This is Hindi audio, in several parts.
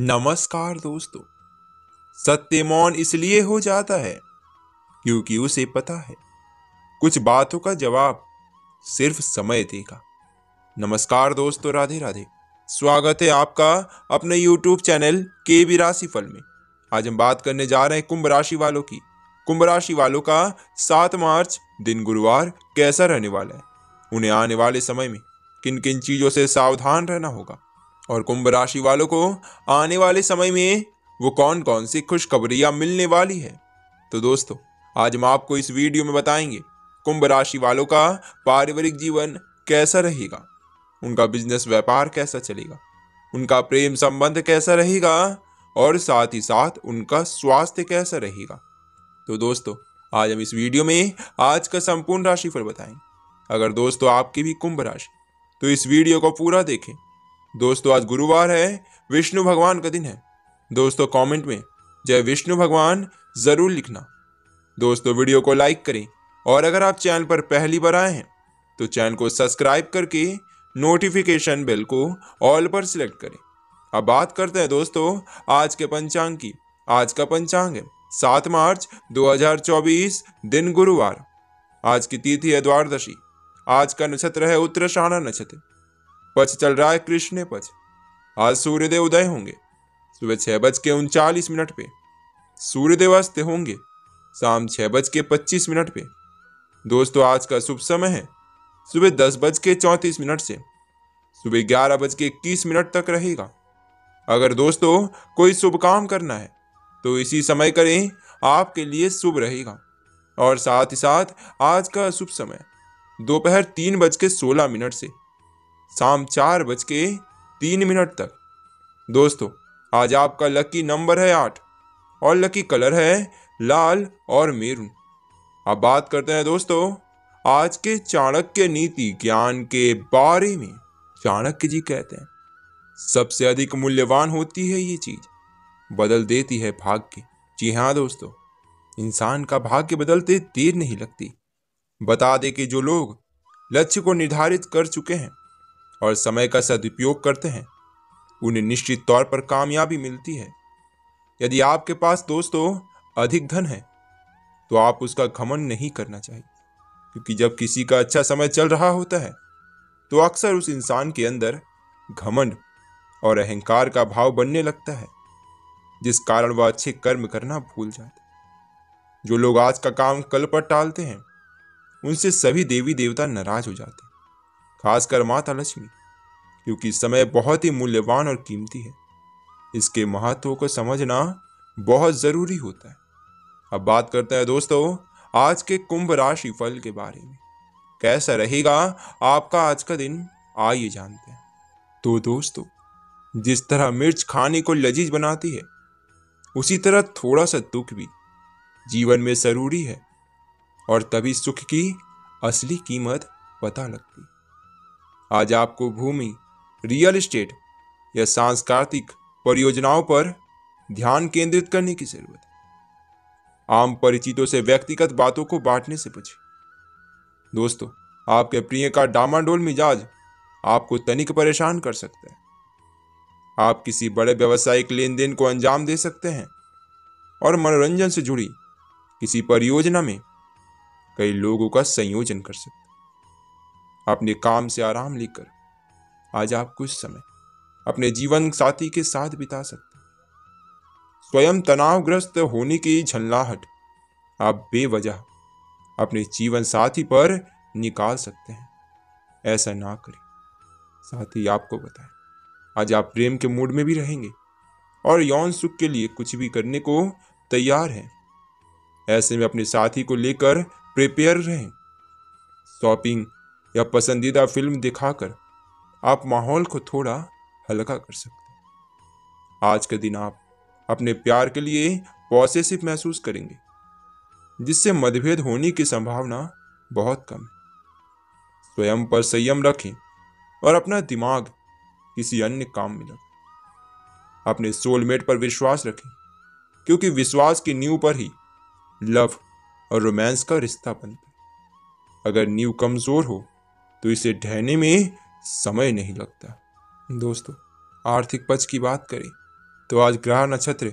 नमस्कार दोस्तों, सत्य मौन इसलिए हो जाता है क्योंकि उसे पता है। कुछ बातों का जवाब सिर्फ़ समय देगा। नमस्कार दोस्तों, राधे राधे। स्वागत है आपका अपने YouTube चैनल के बी राशि फल में। आज हम बात करने जा रहे हैं कुंभ राशि वालों की। कुंभ राशि वालों का सात मार्च दिन गुरुवार कैसा रहने वाला है? उन्हें आने वाले समय में किन किन चीज़ों से सावधान रहना होगा? और कुंभ राशि वालों को आने वाले समय में वो कौन कौन सी खुशखबरियाँ मिलने वाली है? तो दोस्तों, आज हम आपको इस वीडियो में बताएँगे, कुंभ राशि वालों का पारिवारिक जीवन कैसा रहेगा? उनका बिज़नेस व्यापार कैसा चलेगा? उनका प्रेम संबंध कैसा रहेगा? और साथ ही साथ उनका स्वास्थ्य कैसा रहेगा? तो दोस्तों, आज हम इस वीडियो में आज का संपूर्ण राशिफल बताएँगे। अगर दोस्तों आपकी भी कुंभ राशि तो इस वीडियो को पूरा देखें। दोस्तों, आज गुरुवार है, विष्णु भगवान का दिन है। दोस्तों कमेंट में जय विष्णु भगवान ज़रूर लिखना। दोस्तों वीडियो को लाइक करें और अगर आप चैनल पर पहली बार आए हैं तो चैनल को सब्सक्राइब करके नोटिफिकेशन बेल को ऑल पर सिलेक्ट करें। अब बात करते हैं दोस्तों, आज के पंचांग की। आज का पंचांग है, सात मार्च 2024 दिन गुरुवार। आज की तिथि है द्वादशी। आज का नक्षत्र है उत्तराषाढ़ नक्षत्र। पच चल रहा है कृष्ण पच। आज सूर्यदेव उदय होंगे। सुबह छह बज के उनचालीस मिनट पे। सूर्यदेव अस्त होंगे। शाम छह बज के पच्चीस मिनट पे। दोस्तों, आज का शुभ समय है। सुबह दस बज के चौंतीस मिनट से। सुबह ग्यारह बज के इक्कीस मिनट तक रहेगा। अगर दोस्तों, कोई शुभ काम करना है तो इसी समय करें, आपके लिए शुभ रहेगा। और साथ ही साथ, आज का शुभ समय। दोपहर तीन बज के सोलह मिनट से। शाम चार बज के तीन मिनट तक। दोस्तों, आज आपका लकी नंबर है आठ और लकी कलर है लाल और मेरून अब बात करते हैं दोस्तों, आज के चाणक्य नीति ज्ञान के बारे में। चाणक्य जी कहते हैं, सबसे अधिक मूल्यवान होती है ये चीज़, बदल देती है भाग्य। जी हाँ दोस्तों, इंसान का भाग्य बदलते देर नहीं लगती। बता दे कि जो लोग लक्ष्य को निर्धारित कर चुके हैं और समय का सदुपयोग करते हैं। उन्हें निश्चित तौर पर कामयाबी मिलती है। यदि आपके पास दोस्तों अधिक धन है तो आप उसका घमंड नहीं करना चाहिए, क्योंकि जब किसी का अच्छा समय चल रहा होता है तो अक्सर उस इंसान के अंदर घमंड और अहंकार का भाव बनने लगता है, जिस कारण वह अच्छे कर्म करना भूल जाते जो लोग आज का काम कल पर टालते हैं, उनसे सभी देवी देवता नाराज़ हो जाते खासकर माता लक्ष्मी, क्योंकि समय बहुत ही मूल्यवान और कीमती है। इसके महत्व को समझना बहुत ज़रूरी होता है। अब बात करते हैं दोस्तों, आज के कुंभ राशि फल के बारे में। कैसा रहेगा, आपका आज का दिन, आइए जानते हैं। तो दोस्तों, जिस तरह मिर्च खाने को लजीज बनाती है, उसी तरह थोड़ा सा दुख भी जीवन में ज़रूरी है, और तभी सुख की असली कीमत पता लगती। आज आपको भूमि रियल एस्टेट या सांस्कृतिक परियोजनाओं पर ध्यान केंद्रित करने की ज़रूरत है। आम परिचितों से व्यक्तिगत बातों को बांटने से पूछे। दोस्तों, आपके प्रिय का डामाडोल मिजाज आपको तनिक परेशान कर सकता है। आप किसी बड़े व्यवसायिक लेन देन को अंजाम दे सकते हैं और मनोरंजन से जुड़ी किसी परियोजना में कई लोगों का संयोजन कर सकते अपने काम से आराम लेकर आज आप कुछ समय अपने जीवन साथी के साथ बिता सकते स्वयं तनावग्रस्त होने की झल्लाहट आप बेवजह अपने जीवन साथी पर निकाल सकते हैं। ऐसा ना करें। साथ आपको बताएँ। आज आप प्रेम के मूड में भी रहेंगे और यौन सुख के लिए कुछ भी करने को तैयार हैं। ऐसे में अपने साथी को लेकर प्रिपेयर रहें। शॉपिंग या पसंदीदा फ़िल्म दिखाकर आप माहौल को थोड़ा हल्का कर सकते हैं। आज के दिन आप अपने प्यार के लिए पॉसेसिव महसूस करेंगे, जिससे मतभेद होने की संभावना बहुत कम है। स्वयं पर संयम रखें और अपना दिमाग किसी अन्य काम में लगाएँ। अपने सोलमेट पर विश्वास रखें, क्योंकि विश्वास की नींव पर ही लव और रोमांस का रिश्ता बनता है। अगर नींव कमज़ोर हो तो इसे ढहने में समय नहीं लगता। दोस्तों, आर्थिक पक्ष की बात करें तो आज ग्रह नक्षत्र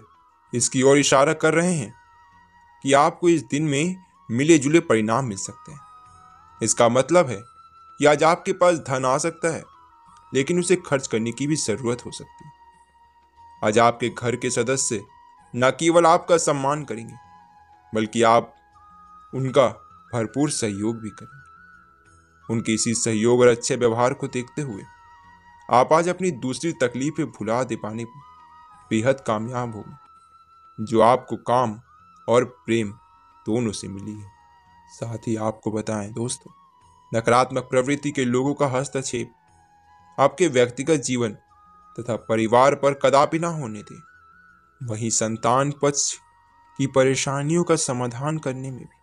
इसकी ओर इशारा कर रहे हैं कि आपको इस दिन में मिले जुले परिणाम मिल सकते हैं। इसका मतलब है कि आज आपके पास धन आ सकता है, लेकिन उसे खर्च करने की भी ज़रूरत हो सकती है। आज आपके घर के सदस्य न केवल आपका सम्मान करेंगे, बल्कि आप उनका भरपूर सहयोग भी करेंगे। उनके इसी सहयोग और अच्छे व्यवहार को देखते हुए, आप आज अपनी दूसरी तकलीफें भुला दे पाने पर बेहद कामयाब होंगे जो आपको काम और प्रेम दोनों से मिली है। साथ ही आपको बताएँ, दोस्तों, नकारात्मक प्रवृत्ति के लोगों का हस्तक्षेप, आपके व्यक्तिगत जीवन तथा परिवार पर कदापि ना होने दें। वहीं संतान पक्ष की परेशानियों का समाधान करने में भी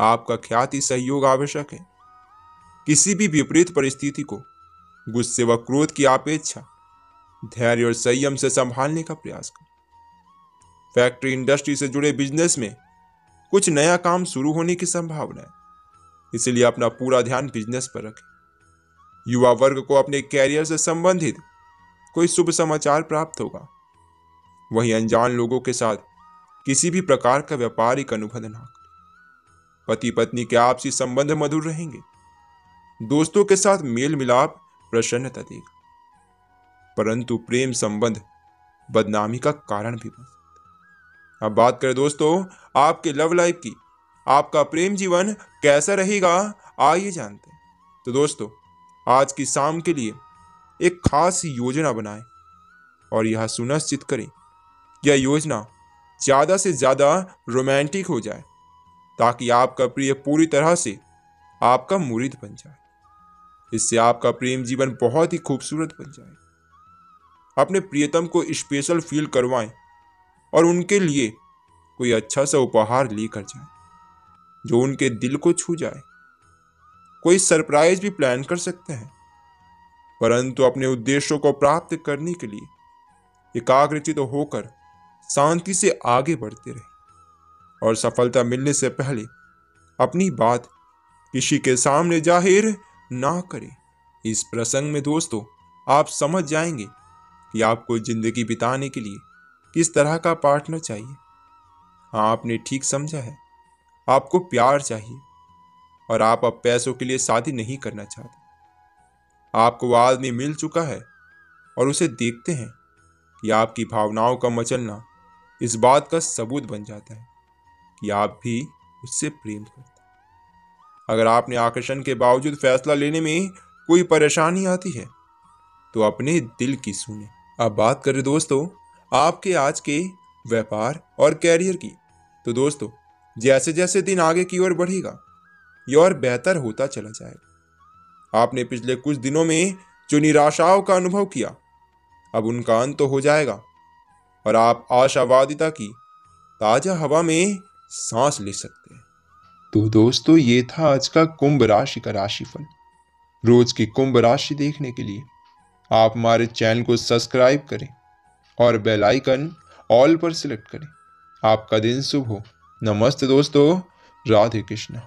आपका ख्याति सहयोग आवश्यक है। किसी भी विपरीत परिस्थिति को, गुस्से व क्रोध की अपेक्षा धैर्य और संयम से संभालने का प्रयास कर। फैक्ट्री इंडस्ट्री से जुड़े बिज़नेस में कुछ नया काम शुरू होने की संभावना है। इसलिए अपना पूरा ध्यान बिज़नेस पर रखें। युवा वर्ग को अपने कैरियर से संबंधित कोई शुभ समाचार प्राप्त होगा। वहीं अनजान लोगों के साथ किसी भी प्रकार का व्यापारिक अनुबंध ना पति पत्नी के आपसी संबंध मधुर रहेंगे। दोस्तों के साथ मेल मिलाप प्रसन्नता देगा परंतु प्रेम संबंध बदनामी का कारण भी बन सकता। अब बात करें दोस्तों, आपके लव लाइफ की। आपका प्रेम जीवन कैसा रहेगा, आइए जानते हैं। तो दोस्तों, आज की शाम के लिए एक खास योजना बनाएँ और यह सुनिश्चित करें यह योजना ज़्यादा से ज़्यादा रोमांटिक हो जाए, ताकि आपका प्रिय पूरी तरह से आपका मुरीद बन जाए। इससे आपका प्रेम जीवन बहुत ही खूबसूरत बन जाए। अपने प्रियतम को स्पेशल फील करवाएँ और उनके लिए कोई अच्छा सा उपहार लेकर जाए, जो उनके दिल को छू जाए। कोई सरप्राइज़ भी प्लान कर सकते हैं, परंतु अपने उद्देश्यों को प्राप्त करने के लिए एकाग्रचित तो होकर शांति से आगे बढ़ते रहे और सफलता मिलने से पहले अपनी बात किसी के सामने ज़ाहिर ना करें। इस प्रसंग में दोस्तों, आप समझ जाएँगे कि आपको ज़िंदगी बिताने के लिए किस तरह का पार्टनर चाहिए। हाँ आपने ठीक समझा है। आपको प्यार चाहिए और आप अब पैसों के लिए शादी नहीं करना चाहते। आपको आदमी मिल चुका है और उसे देखते हैं कि आपकी भावनाओं का मचलना इस बात का सबूत बन जाता है कि आप भी उससे प्रेम करते अगर आपने आकर्षण के बावजूद फैसला लेने में कोई परेशानी आती है तो अपने दिल की सुने। अब बात करें दोस्तों, आपके आज के व्यापार और कैरियर की। तो दोस्तों जैसे जैसे दिन आगे की ओर बढ़ेगा, ये और बेहतर होता चला जाएगा। आपने पिछले कुछ दिनों में जो निराशाओं का अनुभव किया, अब उनका अंत तो हो जाएगा। और आप आशावादिता की ताज़ा हवा में सांस ले सकते हैं। तो दोस्तों, ये था आज का कुंभ राशि का राशिफल। रोज की कुंभ राशि देखने के लिए आप हमारे चैनल को सब्सक्राइब करें और बेल आइकन ऑल पर सिलेक्ट करें। आपका दिन शुभ हो। नमस्ते दोस्तों, राधे कृष्णा।